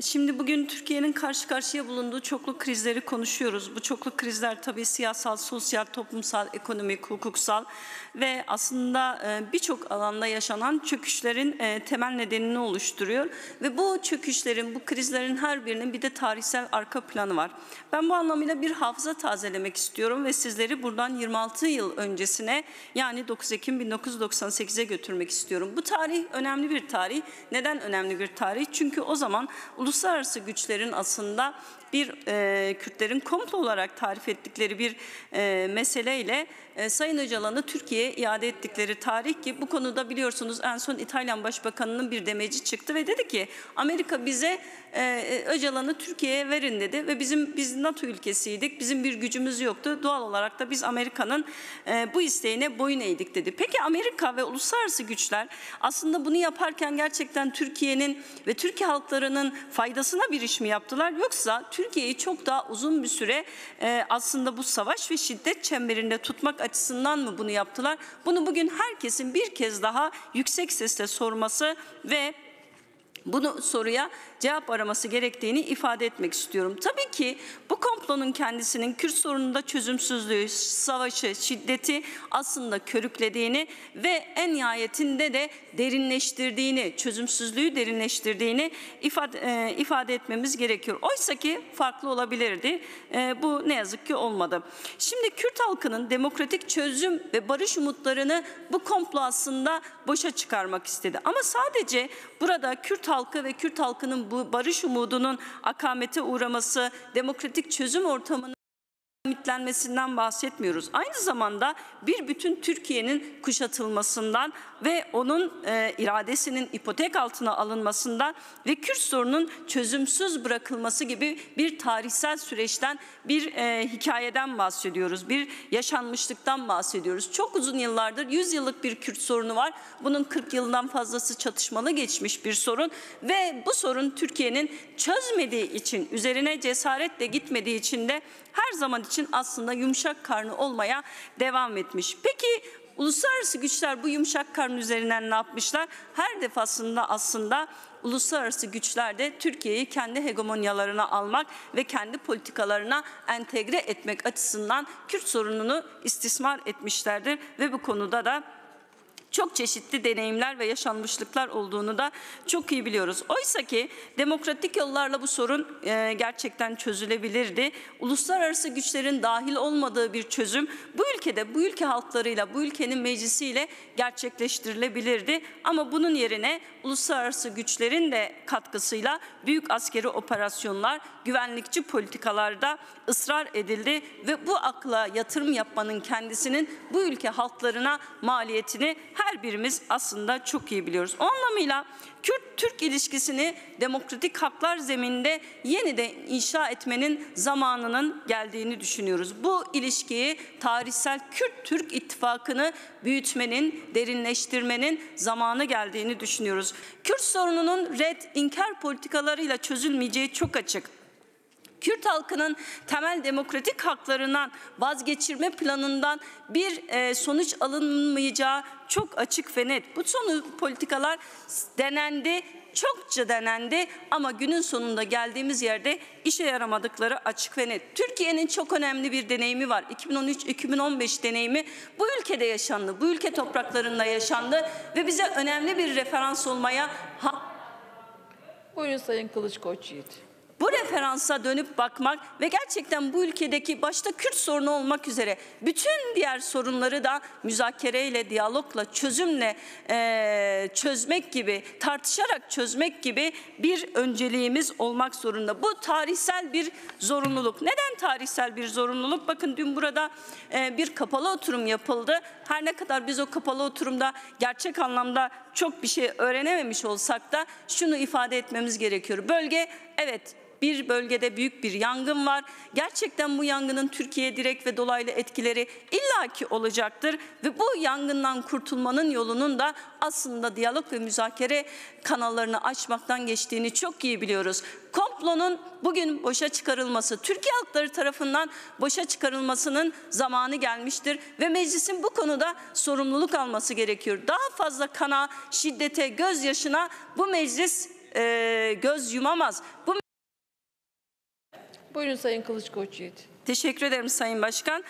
Şimdi bugün Türkiye'nin karşı karşıya bulunduğu çoklu krizleri konuşuyoruz. Bu çoklu krizler tabii siyasal, sosyal, toplumsal, ekonomik, hukuksal ve aslında e, birçok alanda yaşanan çöküşlerin e, temel nedenini oluşturuyor. Ve bu çöküşlerin, bu krizlerin her birinin bir de tarihsel arka planı var. Ben bu anlamıyla bir hafıza tazelemek istiyorum ve sizleri buradan 26 yıl öncesine yani 9 Ekim 1998'e götürmek istiyorum. Bu tarih önemli bir tarih. Neden önemli bir tarih? Çünkü o zaman uluslararası güçlerin aslında bir e, Kürtlerin komplo olarak tarif ettikleri bir e, meseleyle e, Sayın Öcalan'ı Türkiye'ye iade ettikleri tarih ki bu konuda biliyorsunuz en son İtalyan Başbakanı'nın bir demeci çıktı ve dedi ki Amerika bize e, Öcalan'ı Türkiye'ye verin dedi ve bizim biz NATO ülkesiydik bizim bir gücümüz yoktu doğal olarak da biz Amerika'nın e, bu isteğine boyun eğdik dedi. Peki Amerika ve uluslararası güçler aslında bunu yaparken gerçekten Türkiye'nin ve Türkiye halklarının faydasına bir iş mi yaptılar yoksa Türkiye'yi çok daha uzun bir süre e, aslında bu savaş ve şiddet çemberinde tutmak açısından mı bunu yaptılar? Bunu bugün herkesin bir kez daha yüksek sesle sorması ve bunu soruya cevap araması gerektiğini ifade etmek istiyorum. Tabii ki bu komplonun kendisinin Kürt sorununda çözümsüzlüğü, savaşı, şiddeti aslında körüklediğini ve en nihayetinde de derinleştirdiğini, çözümsüzlüğü derinleştirdiğini ifade, e, ifade etmemiz gerekiyor. Oysa ki farklı olabilirdi. E, bu ne yazık ki olmadı. Şimdi Kürt halkının demokratik çözüm ve barış umutlarını bu komplo aslında boşa çıkarmak istedi. Ama sadece burada Kürt halkı ve Kürt halkının bu barış umudunun akamete uğraması, demokratik çözüm ortamının mitlenmesinden bahsetmiyoruz. Aynı zamanda bir bütün Türkiye'nin kuşatılmasından ve onun e, iradesinin ipotek altına alınmasından ve Kürt sorunun çözümsüz bırakılması gibi bir tarihsel süreçten bir e, hikayeden bahsediyoruz. Bir yaşanmışlıktan bahsediyoruz. Çok uzun yıllardır 100 yıllık bir Kürt sorunu var. Bunun 40 yıldan fazlası çatışmalı geçmiş bir sorun ve bu sorun Türkiye'nin çözmediği için üzerine cesaretle gitmediği için de her zaman aslında yumuşak karnı olmaya devam etmiş. Peki uluslararası güçler bu yumuşak karnı üzerinden ne yapmışlar? Her defasında aslında uluslararası güçler de Türkiye'yi kendi hegemonyalarına almak ve kendi politikalarına entegre etmek açısından Kürt sorununu istismar etmişlerdir ve bu konuda da çok çeşitli deneyimler ve yaşanmışlıklar olduğunu da çok iyi biliyoruz. Oysa ki demokratik yollarla bu sorun e, gerçekten çözülebilirdi. Uluslararası güçlerin dahil olmadığı bir çözüm bu ülkede, bu ülke halklarıyla, bu ülkenin meclisiyle gerçekleştirilebilirdi. Ama bunun yerine uluslararası güçlerin de katkısıyla büyük askeri operasyonlar, güvenlikçi politikalarda ısrar edildi ve bu akla yatırım yapmanın kendisinin bu ülke halklarına maliyetini her birimiz aslında çok iyi biliyoruz. O anlamıyla Kürt-Türk ilişkisini demokratik haklar zeminde yeniden inşa etmenin zamanının geldiğini düşünüyoruz. Bu ilişkiyi tarihsel Kürt-Türk ittifakını büyütmenin, derinleştirmenin zamanı geldiğini düşünüyoruz. Kürt sorununun red, inkar politikalarıyla çözülmeyeceği çok açık. Kürt halkının temel demokratik haklarından vazgeçirme planından bir e, sonuç alınmayacağı çok açık ve net. Bu sonu politikalar denendi, çokça denendi ama günün sonunda geldiğimiz yerde işe yaramadıkları açık ve net. Türkiye'nin çok önemli bir deneyimi var. 2013-2015 deneyimi bu ülkede yaşandı. Bu ülke topraklarında yaşandı ve bize önemli bir referans olmaya ha Buyurun Sayın Kılıç Koç Yiğit bu referansa dönüp bakmak ve gerçekten bu ülkedeki başta Kürt sorunu olmak üzere bütün diğer sorunları da müzakereyle, diyalogla, çözümle e, çözmek gibi, tartışarak çözmek gibi bir önceliğimiz olmak zorunda. Bu tarihsel bir zorunluluk. Neden tarihsel bir zorunluluk? Bakın dün burada e, bir kapalı oturum yapıldı. Her ne kadar biz o kapalı oturumda gerçek anlamda çok bir şey öğrenememiş olsak da şunu ifade etmemiz gerekiyor. Bölge evet bir bölgede büyük bir yangın var. Gerçekten bu yangının Türkiye'ye direkt ve dolaylı etkileri illaki olacaktır ve bu yangından kurtulmanın yolunun da aslında diyalog ve müzakere kanallarını açmaktan geçtiğini çok iyi biliyoruz. Komplonun bugün boşa çıkarılması, Türkiye halkları tarafından boşa çıkarılmasının zamanı gelmiştir ve meclisin bu konuda sorumluluk alması gerekiyor. Daha fazla kana, şiddete, gözyaşına bu meclis e, göz yumamaz. Bu Buyurun Sayın Kılıç Koç Yiğit. Teşekkür ederim Sayın Başkan.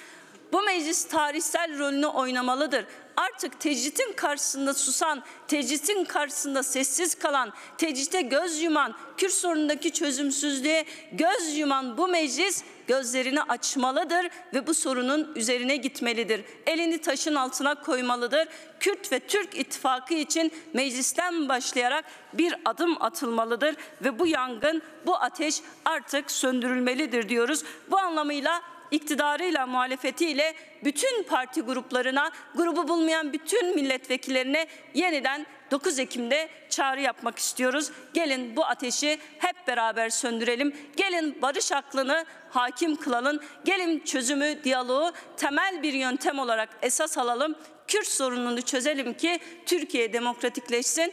Bu meclis tarihsel rolünü oynamalıdır. Artık tecritin karşısında susan, tecritin karşısında sessiz kalan, tecrite göz yuman, Kürt sorunundaki çözümsüzlüğe göz yuman bu meclis gözlerini açmalıdır ve bu sorunun üzerine gitmelidir. Elini taşın altına koymalıdır. Kürt ve Türk ittifakı için meclisten başlayarak bir adım atılmalıdır ve bu yangın, bu ateş artık söndürülmelidir diyoruz. Bu anlamıyla iktidarıyla muhalefetiyle bütün parti gruplarına, grubu bulmayan bütün milletvekillerine yeniden 9 Ekim'de çağrı yapmak istiyoruz. Gelin bu ateşi hep beraber söndürelim. Gelin barış aklını hakim kılalım. Gelin çözümü, diyaloğu temel bir yöntem olarak esas alalım. Kürt sorununu çözelim ki Türkiye demokratikleşsin.